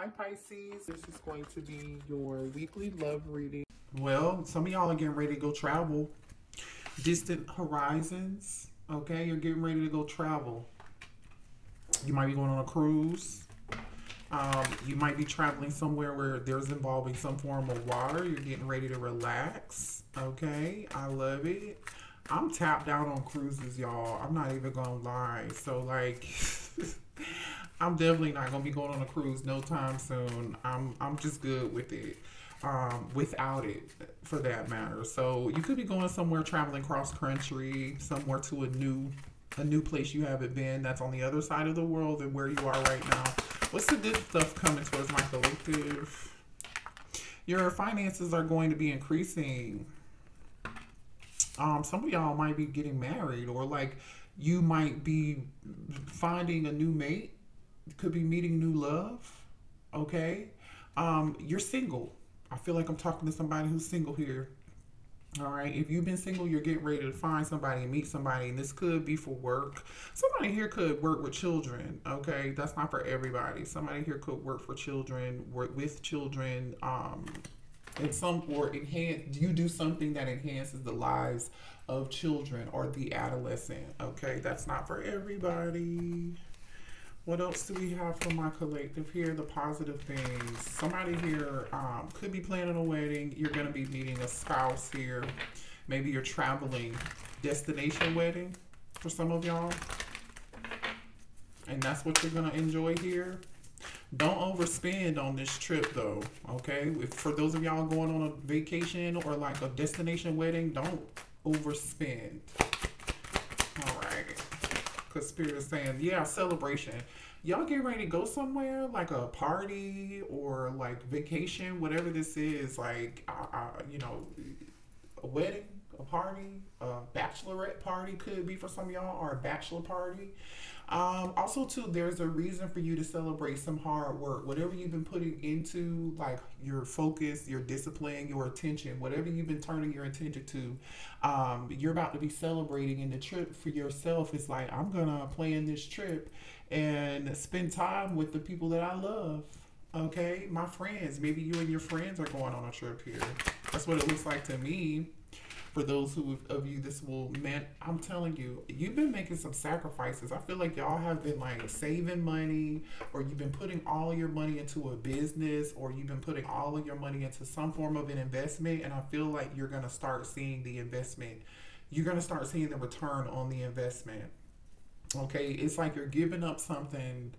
Hi Pisces, this is going to be your weekly love reading. Well, some of y'all are getting ready to go travel. Distant horizons, okay? You're getting ready to go travel. You might be going on a cruise. Um, you might be traveling somewhere where there's involving some form of water. You're getting ready to relax, okay? I love it. I'm tapped out on cruises, y'all. I'm not even gonna lie. So, like, I'm definitely not gonna be going on a cruise no time soon. I'm I'm just good with it. Um, without it, for that matter. So you could be going somewhere, traveling cross country, somewhere to a new a new place you haven't been. That's on the other side of the world than where you are right now. What's the good stuff coming towards my collective? Your finances are going to be increasing. Um, some of y'all might be getting married, or like you might be finding a new mate could be meeting new love. Okay. Um, you're single. I feel like I'm talking to somebody who's single here. All right. If you've been single, you're getting ready to find somebody and meet somebody, and this could be for work. Somebody here could work with children. Okay, that's not for everybody. Somebody here could work for children, work with children. Um, and some or enhance. You do something that enhances the lives of children or the adolescent. Okay, that's not for everybody. What else do we have for my collective here? The positive things. Somebody here um, could be planning a wedding. You're going to be meeting a spouse here. Maybe you're traveling. Destination wedding for some of y'all. And that's what you're going to enjoy here. Don't overspend on this trip though, okay? If, for those of y'all going on a vacation or like a destination wedding, don't overspend. Because Spirit is saying, yeah, celebration. Y'all get ready to go somewhere, like a party or like vacation, whatever this is, like, uh, you know, a wedding, a party, a bachelorette party could be for some of y'all, or a bachelor party. Um, also, too, there's a reason for you to celebrate some hard work. Whatever you've been putting into, like your focus, your discipline, your attention, whatever you've been turning your attention to, um, you're about to be celebrating. And the trip for yourself is like, I'm gonna plan this trip and spend time with the people that I love. Okay, my friends. Maybe you and your friends are going on a trip here. That's what it looks like to me for those who of you this will man i'm telling you you've been making some sacrifices. I feel like y'all have been like saving money or you've been putting all your money into a business or you've been putting all of your money into some form of an investment and i feel like you're going to start seeing the investment. You're going to start seeing the return on the investment. Okay it's like you're giving up something.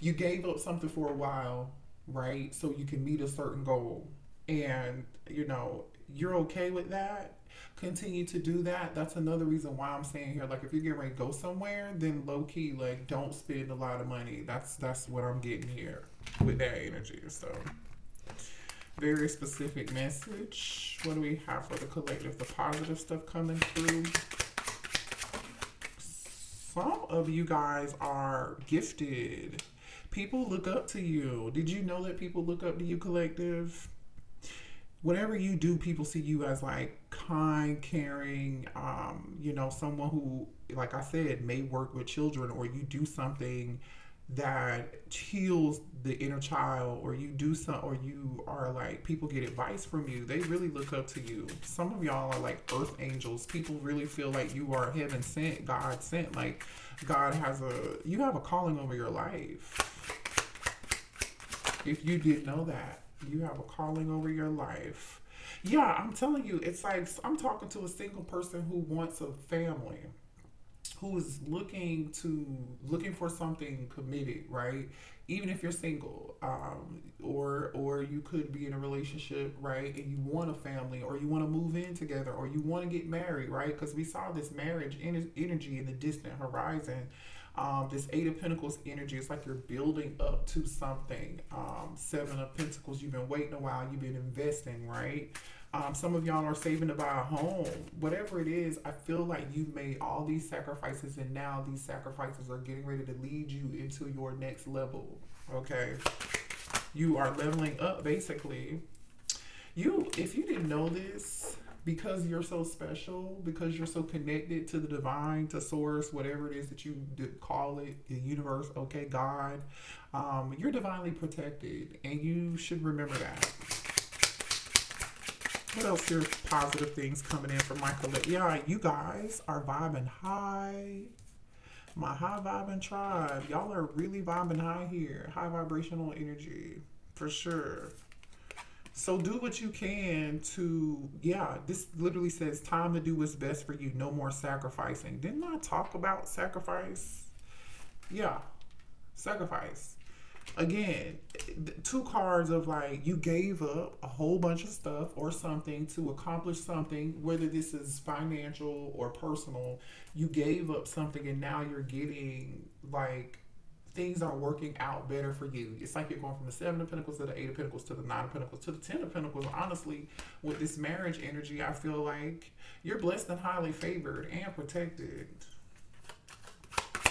You gave up something for a while right? So you can meet a certain goal and you know you're okay with that, continue to do that. That's another reason why I'm saying here, like if you're getting ready to go somewhere, then low key, like don't spend a lot of money. That's that's what I'm getting here with that energy. So very specific message. What do we have for the collective? The positive stuff coming through. Some of you guys are gifted. People look up to you. Did you know that people look up to you, collective? Whatever you do, people see you as like kind, caring, um, you know, someone who, like I said, may work with children or you do something that heals the inner child or you do some or you are like people get advice from you they really look up to you. Some of y'all are like earth angels. People really feel like you are heaven sent god sent like god has a you have a calling over your life. If you didn't know that you have a calling over your life. Yeah, I'm telling you, it's like I'm talking to a single person who wants a family, who is looking to looking for something committed, right? Even if you're single, um, or or you could be in a relationship, right? And you want a family, or you want to move in together, or you want to get married, right? Because we saw this marriage energy in the distant horizon um, this Eight of Pentacles energy is like you're building up to something. Um, Seven of Pentacles, you've been waiting a while, you've been investing, right? Um, some of y'all are saving to buy a home. Whatever it is, I feel like you've made all these sacrifices, and now these sacrifices are getting ready to lead you into your next level. Okay, you are leveling up basically. You, if you didn't know this, because you're so special, because you're so connected to the divine, to source, whatever it is that you call it, the universe, okay, God, um, you're divinely protected, and you should remember that. What else here? Positive things coming in from Michael. Yeah, you guys are vibing high. My high vibing tribe. Y'all are really vibing high here. High vibrational energy. For sure. So do what you can to, yeah, this literally says time to do what's best for you. No more sacrificing. Didn't I talk about sacrifice? Yeah, sacrifice again, two cards of like you gave up a whole bunch of stuff or something to accomplish something, whether this is financial or personal. You gave up something and now you're getting like things are working out better for you. It's like you're going from the seven of pentacles to the eight of pentacles to the nine of pentacles to the ten of pentacles. Honestly, with this marriage energy, I feel like you're blessed and highly favored and protected.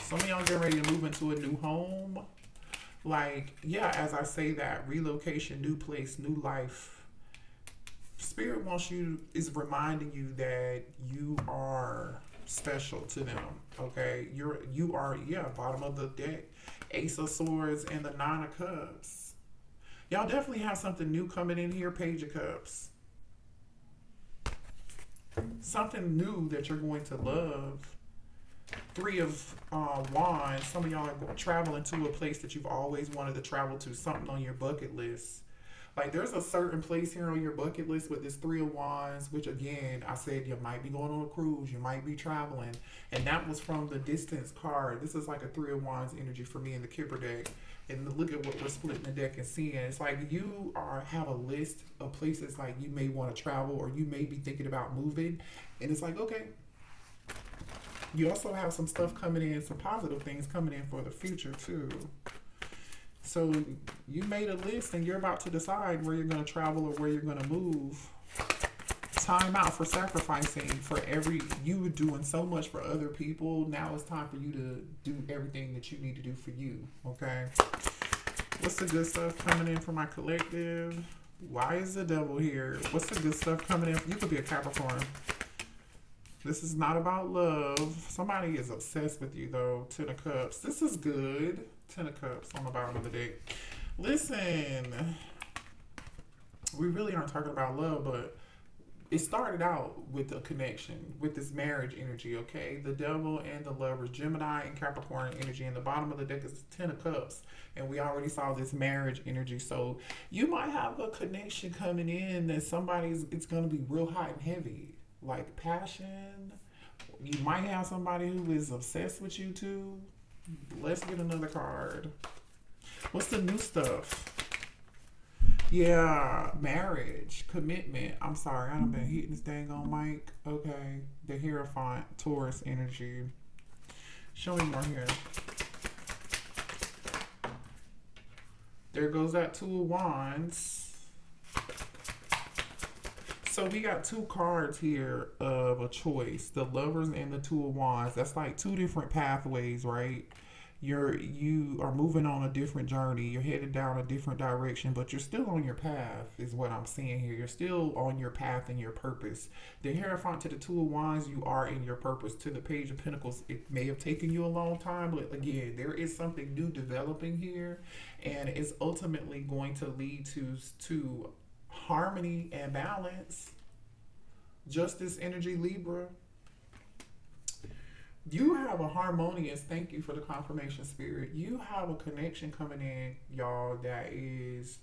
Some of y'all getting ready to move into a new home like, yeah, as I say that, relocation, new place, new life. Spirit wants you, is reminding you that you are special to them. Okay. You're, you are, yeah, bottom of the deck, Ace of Swords and the Nine of Cups. Y'all definitely have something new coming in here, Page of Cups. Something new that you're going to love three of uh, wands, some of y'all are traveling to a place that you've always wanted to travel to, something on your bucket list. Like there's a certain place here on your bucket list with this three of wands, which again, I said you might be going on a cruise, you might be traveling. And that was from the distance card. This is like a three of wands energy for me in the Kipper deck. And look at what we're splitting the deck and seeing. It's like you are have a list of places like you may want to travel or you may be thinking about moving. And it's like, okay, you also have some stuff coming in, some positive things coming in for the future too. So you made a list and you're about to decide where you're going to travel or where you're going to move. Time out for sacrificing for every you were doing so much for other people. Now it's time for you to do everything that you need to do for you. Okay. What's the good stuff coming in for my collective? Why is the devil here? What's the good stuff coming in? You could be a Capricorn. This is not about love. Somebody is obsessed with you, though. Ten of Cups. This is good. Ten of Cups on the bottom of the deck. Listen, we really aren't talking about love, but it started out with a connection with this marriage energy, okay? The devil and the lovers, Gemini and Capricorn energy, and the bottom of the deck is Ten of Cups, and we already saw this marriage energy. So you might have a connection coming in that somebody's it's gonna be real hot and heavy like passion. You might have somebody who is obsessed with you too. Let's get another card. What's the new stuff? Yeah, marriage, commitment. I'm sorry, I haven't been hitting this dang on mic. Okay, the Hierophant, Taurus energy. Show me more here. There goes that Two of Wands. So we got two cards here of a choice: the lovers and the two of wands. That's like two different pathways, right? You're you are moving on a different journey. You're headed down a different direction, but you're still on your path. Is what I'm seeing here. You're still on your path and your purpose. The Hierophant to the Two of Wands, you are in your purpose. To the Page of Pentacles, it may have taken you a long time, but again, there is something new developing here, and it's ultimately going to lead to to harmony and balance. Justice energy Libra. You have a harmonious, thank you for the confirmation spirit. You have a connection coming in, y'all, that is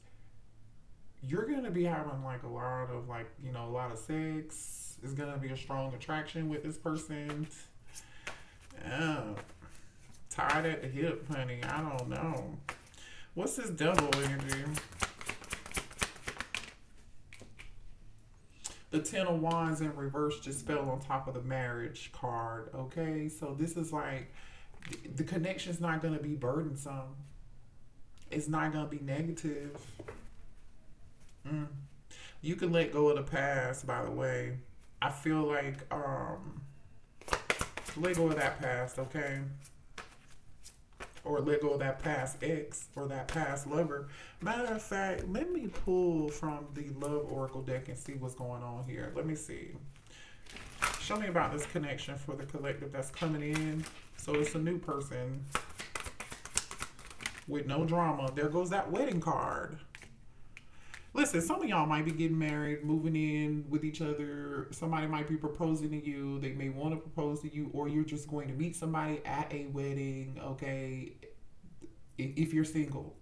you're gonna be having like a lot of like, you know, a lot of sex. It's gonna be a strong attraction with this person. Yeah. Tied at the hip, honey. I don't know. What's this devil energy? The ten of wands in reverse just fell on top of the marriage card okay? So this is like the connection's not going to be burdensome. It's not going to be negative. Mm. you can let go of the past by the way. I feel like um let go of that past okay or let go of that past ex or that past lover. Matter of fact, let me pull from the Love Oracle deck and see what's going on here. Let me see. Show me about this connection for the collective that's coming in. So it's a new person with no drama. There goes that wedding card. Listen, some of y'all might be getting married, moving in with each other. Somebody might be proposing to you. They may want to propose to you, or you're just going to meet somebody at a wedding, okay? If you're single.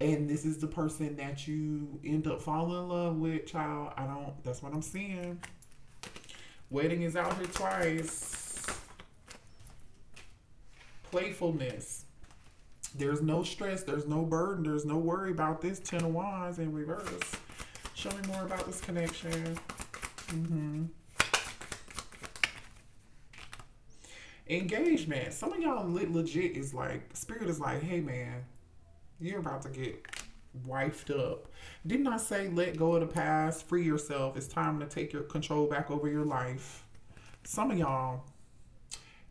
And this is the person that you end up falling in love with, child. I don't, that's what I'm seeing. Wedding is out here twice. Playfulness there's no stress, there's no burden, there's no worry about this. Ten of Wands in reverse. Show me more about this connection. Mm-hmm. Engagement. Some of y'all legit is like, spirit is like, hey man, you're about to get wifed up. Didn't I say let go of the past, free yourself? It's time to take your control back over your life. Some of y'all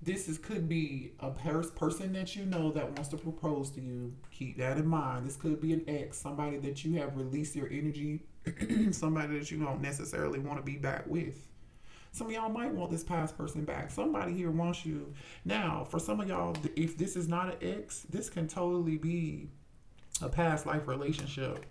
this is could be a person that you know that wants to propose to you. Keep that in mind. This could be an ex, somebody that you have released your energy, somebody that you don't necessarily want to be back with. Some of y'all might want this past person back. Somebody here wants you. Now, for some of y'all, if this is not an ex, this can totally be a past life relationship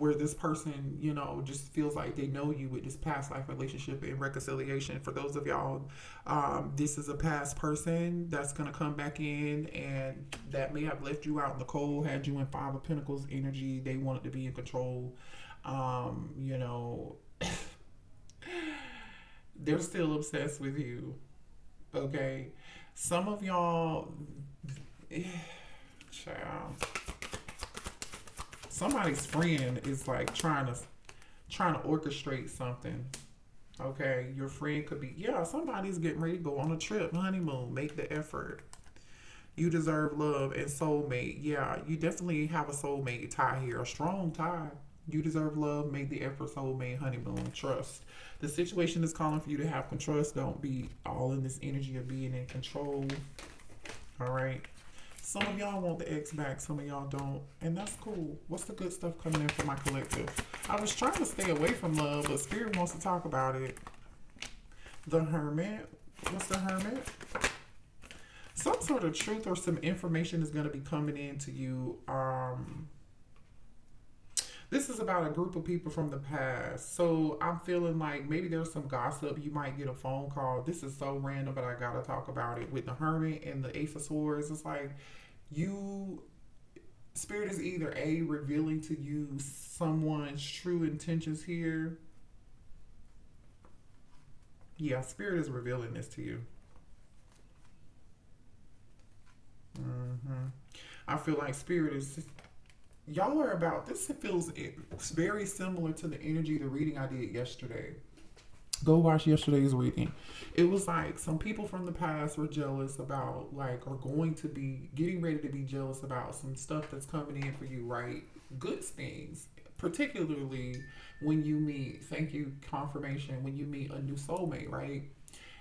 where this person, you know, just feels like they know you with this past life relationship and reconciliation. For those of y'all, um, this is a past person that's going to come back in and that may have left you out in the cold, had you in Five of Pentacles energy. They wanted to be in control. Um, you know, they're still obsessed with you. Okay. Some of y'all, child somebody's friend is like trying to trying to orchestrate something. Okay, your friend could be yeah, somebody's getting ready to go on a trip, honeymoon, make the effort. You deserve love and soulmate. Yeah, you definitely have a soulmate tie here, a strong tie. You deserve love, make the effort, soulmate, honeymoon, trust. The situation is calling for you to have control. Don't be all in this energy of being in control. All right. Some of y'all want the ex back, some of y'all don't, and that's cool. What's the good stuff coming in for my collective? I was trying to stay away from love, but Spirit wants to talk about it. The Hermit. What's the Hermit? Some sort of truth or some information is going to be coming in to you. Um, this is about a group of people from the past. So I'm feeling like maybe there's some gossip. You might get a phone call. This is so random, but I gotta talk about it with the Hermit and the Ace of Swords. It's like you spirit is either a revealing to you someone's true intentions here. Yeah, spirit is revealing this to you. Mm-hmm. I feel like spirit is y'all are about this feels very similar to the energy the reading I did yesterday. Go watch yesterday's reading. It was like some people from the past were jealous about like are going to be getting ready to be jealous about some stuff that's coming in for you, right? Good things. Particularly when you meet, thank you, confirmation, when you meet a new soulmate, right?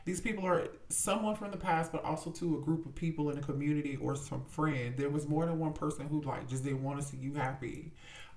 these people are someone from the past, but also to a group of people in a community or some friend. There was more than one person who like just didn't want to see you happy.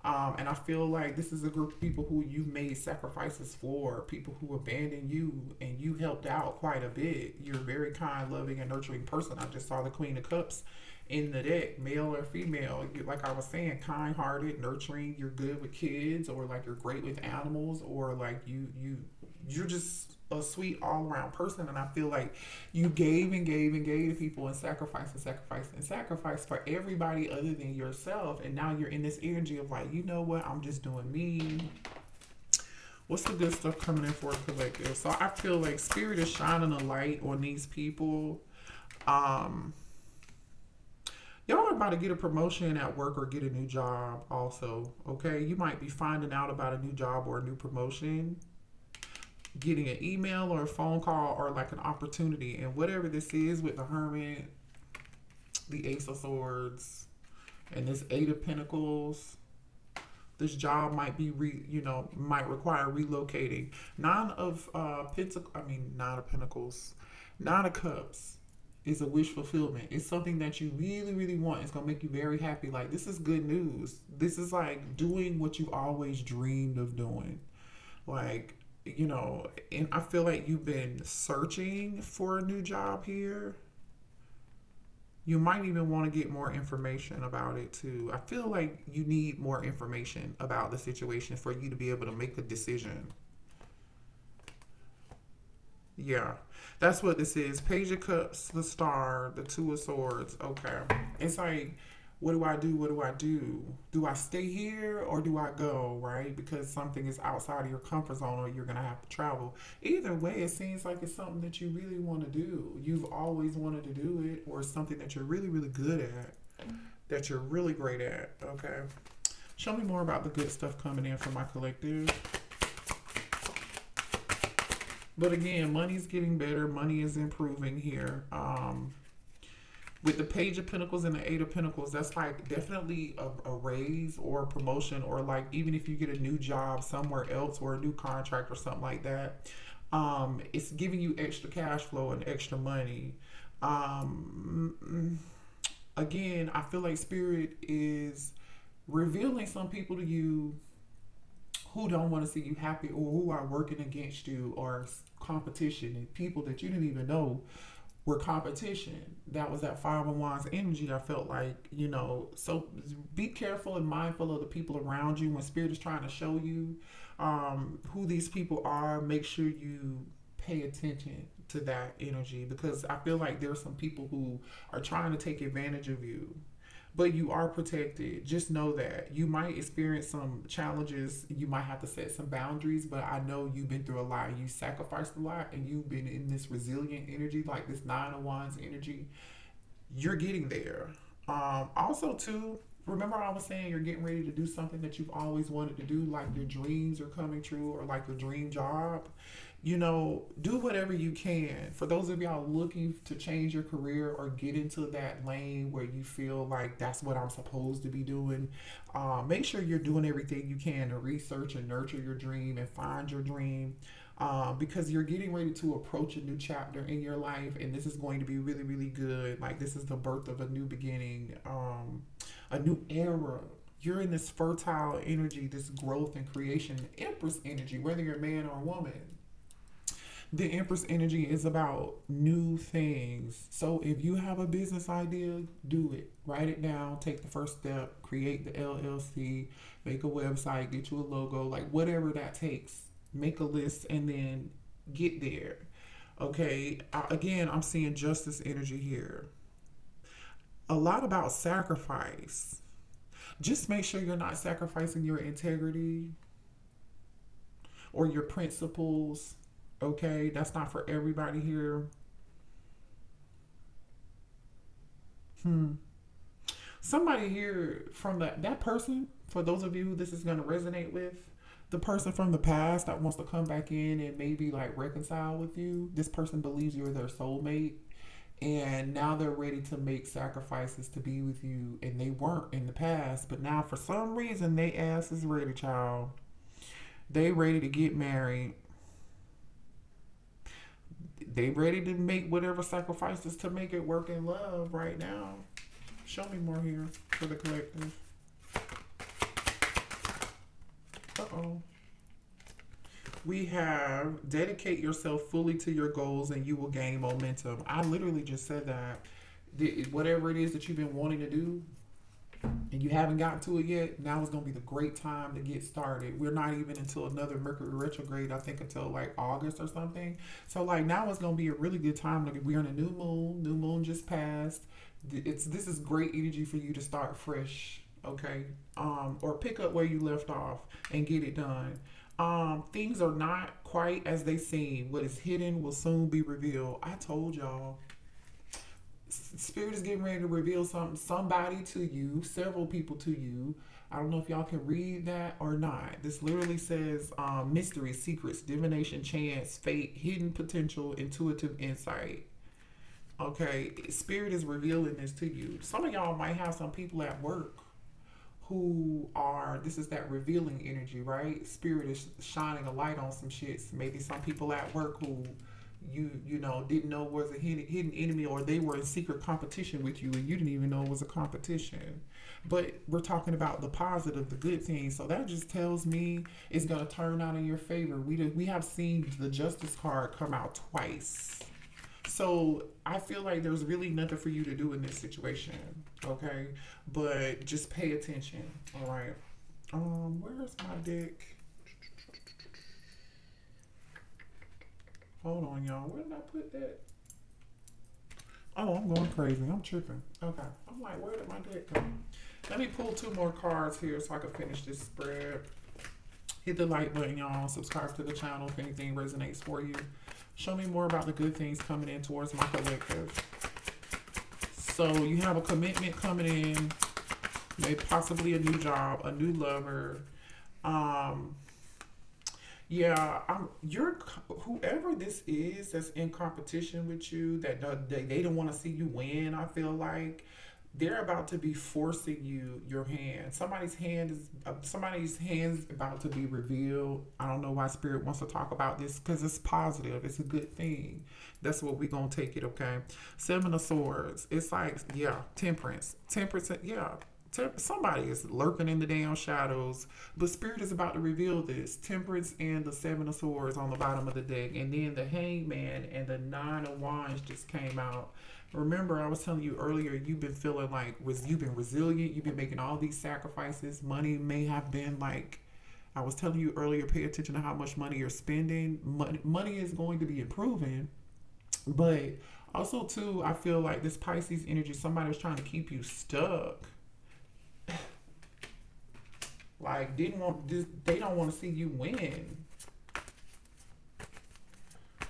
Um, and I feel like this is a group of people who you've made sacrifices for, people who abandoned you and you helped out quite a bit. You're a very kind, loving, and nurturing person. I just saw the Queen of Cups in the deck, male or female. Like I was saying, kind hearted, nurturing. You're good with kids, or like you're great with animals, or like you you you're just a sweet all around person. And I feel like you gave and gave and gave to people and sacrificed and sacrificed and sacrificed for everybody other than yourself. And now you're in this energy of like, you know what? I'm just doing me. What's the good stuff coming in for a collective? So I feel like spirit is shining a light on these people. Um, y'all are about to get a promotion at work or get a new job also okay you might be finding out about a new job or a new promotion getting an email or a phone call or like an opportunity. And whatever this is with the Hermit, the Ace of Swords, and this Eight of Pentacles, this job might be re, you know might require relocating. Nine of uh pentacle, I mean nine of Pentacles, nine of Cups. is a wish fulfillment. It's something that you really, really want. It's gonna make you very happy. Like this is good news. This is like doing what you've always dreamed of doing. Like, you know, and I feel like you've been searching for a new job here. You might even want to get more information about it too. I feel like you need more information about the situation for you to be able to make a decision. Yeah, that's what this is. Page of Cups, the Star, the Two of Swords. Okay, it's like, what do I do? What do I do? Do I stay here or do I go? Right, because something is outside of your comfort zone, or you're gonna have to travel. Either way, it seems like it's something that you really want to do. You've always wanted to do it, or something that you're really, really good at, that you're really great at. Okay, show me more about the good stuff coming in from my collective. But again, money's getting better. Money is improving here. Um, with the Page of Pentacles and the Eight of Pentacles, that's like definitely a, a, raise or a promotion, or like even if you get a new job somewhere else or a new contract or something like that, um, it's giving you extra cash flow and extra money. Um, again, I feel like Spirit is revealing some people to you who don't want to see you happy or who are working against you or competition and people that you didn't even know were competition. That was that five of wands energy. I felt like, you know, so be careful and mindful of the people around you when spirit is trying to show you um, who these people are. Make sure you pay attention to that energy because I feel like there are some people who are trying to take advantage of you but you are protected. Just know that you might experience some challenges. You might have to set some boundaries, but I know you've been through a lot. You sacrificed a lot, and you've been in this resilient energy, like this Nine of Wands energy. You're getting there. Um, also, too, remember I was saying you're getting ready to do something that you've always wanted to do, like your dreams are coming true, or like your dream job you know, do whatever you can. For those of y'all looking to change your career or get into that lane where you feel like that's what I'm supposed to be doing, uh, make sure you're doing everything you can to research and nurture your dream and find your dream. Uh, because you're getting ready to approach a new chapter in your life, and this is going to be really, really good. Like, this is the birth of a new beginning, um, a new era you're in this fertile energy, this growth and creation, Empress energy, whether you're a man or a woman the Empress energy is about new things. So if you have a business idea, do it. Write it down, take the first step, create the LLC, make a website, get you a logo, like whatever that takes. Make a list and then get there. Okay, again, I'm seeing justice energy here. A lot about sacrifice. Just make sure you're not sacrificing your integrity or your principles Okay, that's not for everybody here. Hmm. Somebody here from that that person, for those of you this is gonna resonate with, the person from the past that wants to come back in and maybe like reconcile with you. This person believes you're their soulmate and now they're ready to make sacrifices to be with you and they weren't in the past but now for some reason they ass is ready child they ready to get married they ready to make whatever sacrifices to make it work in love right now. Show me more here for the collective. Uh oh. We have dedicate yourself fully to your goals and you will gain momentum. I literally just said that. Whatever it is that you've been wanting to do, and you haven't gotten to it yet, now is going to be the great time to get started. We're not even until another Mercury retrograde, I think until like August or something. So like now is going to be a really good time. Like we're in a new moon. New moon just passed. It's this is great energy for you to start fresh. Okay, um, or pick up where you left off and get it done. Um, things are not quite as they seem. What is hidden will soon be revealed. I told y'all Spirit is getting ready to reveal something, somebody to you, several people to you. I don't know if y'all can read that or not. This literally says um, mystery, secrets, divination, chance, fate, hidden potential, intuitive insight. Okay, Spirit is revealing this to you. Some of y'all might have some people at work who are, this is that revealing energy, right? Spirit is shining a light on some shits. Maybe some people at work who you you know didn't know was a hidden, hidden enemy or they were in secret competition with you and you didn't even know it was a competition. But we're talking about the positive the good things. So that just tells me it's going to turn out in your favor. We do, we have seen the justice card come out twice. So i feel like there's really nothing for you to do in this situation okay? But just pay attention all right? Um where's my deck Hold on, y'all. Where did I put that? Oh, I'm going crazy. I'm tripping. Okay. I'm like, where did my deck go? Let me pull two more cards here so I can finish this spread. Hit the like button, y'all. Subscribe to the channel if anything resonates for you. Show me more about the good things coming in towards my collective. So you have a commitment coming in, maybe possibly a new job, a new lover. Um, yeah, I'm, you're whoever this is that's in competition with you that they, they don't want to see you win. I feel like they're about to be forcing you your hand. Somebody's hand is uh, somebody's hands about to be revealed. I don't know why spirit wants to talk about this because it's positive. It's a good thing. That's what we're gonna take it. Okay, seven of swords. It's like yeah, temperance. Temperance. Yeah, somebody is lurking in the damn shadows. But Spirit is about to reveal this. Temperance and the Seven of Swords on the bottom of the deck. And then the Hangman and the Nine of Wands just came out. Remember, I was telling you earlier, you've been feeling like was you've been resilient. You've been making all these sacrifices. Money may have been like I was telling you earlier. Pay attention to how much money you're spending. Money, money is going to be improving, but also too, I feel like this Pisces energy. Somebody was trying to keep you stuck like didn't want this they don't want to see you win.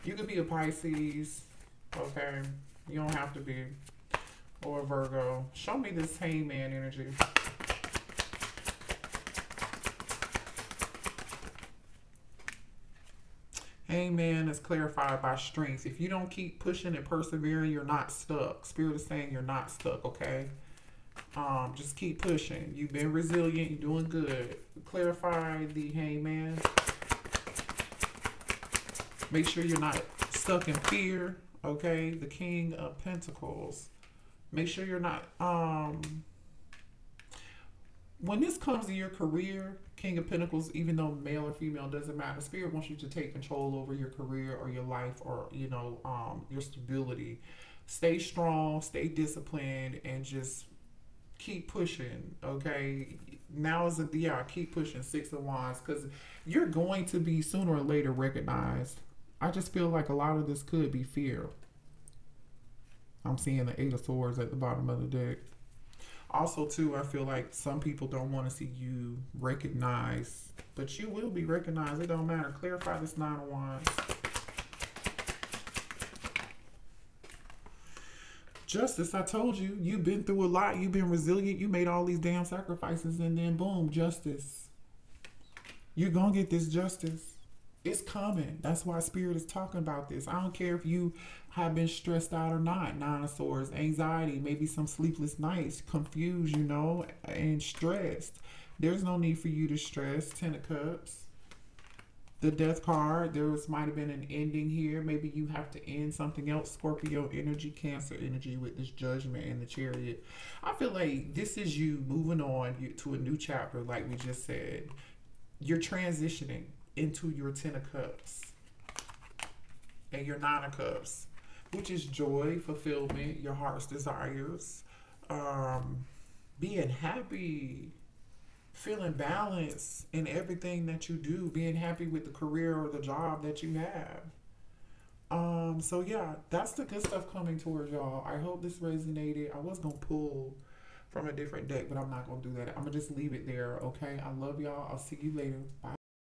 You could be a Pisces, okay? You don't have to be or a Virgo. Show me this hangman energy. Hangman is clarified by strength. If you don't keep pushing and persevering, you're not stuck. Spirit is saying you're not stuck, okay? Um, just keep pushing. You've been resilient. You're doing good. Clarify the hangman. Make sure you're not stuck in fear. Okay, the King of Pentacles. Make sure you're not. Um, when this comes to your career, King of Pentacles, even though male or female doesn't matter, Spirit wants you to take control over your career or your life or you know um, your stability. Stay strong, stay disciplined, and just keep pushing. Okay, now is the yeah, keep pushing. Six of Wands, because you're going to be sooner or later recognized. I just feel like a lot of this could be fear. I'm seeing the Eight of Swords at the bottom of the deck. Also, too, I feel like some people don't want to see you recognized, but you will be recognized. It don't matter. Clarify this Nine of Wands. Justice, I told you, you've been through a lot. You've been resilient. You made all these damn sacrifices, and then boom, justice. You're going to get this justice. It's coming. That's why Spirit is talking about this. I don't care if you have been stressed out or not. Swords, anxiety, maybe some sleepless nights, confused, you know, and stressed. There's no need for you to stress. Ten of Cups the death card there was might have been an ending here. Maybe you have to end something else. Scorpio energy cancer energy with this judgment and the chariot. I feel like this is you moving on to a new chapter like we just said. You're transitioning into your ten of cups and your nine of cups which is joy fulfillment your heart's desires. Um being happy feeling balance in everything that you do, being happy with the career or the job that you have. Um, so yeah, that's the good stuff coming towards y'all. I hope this resonated. I was gonna pull from a different deck, but I'm not gonna do that. I'm gonna just leave it there, okay? I love y'all. I'll see you later. Bye.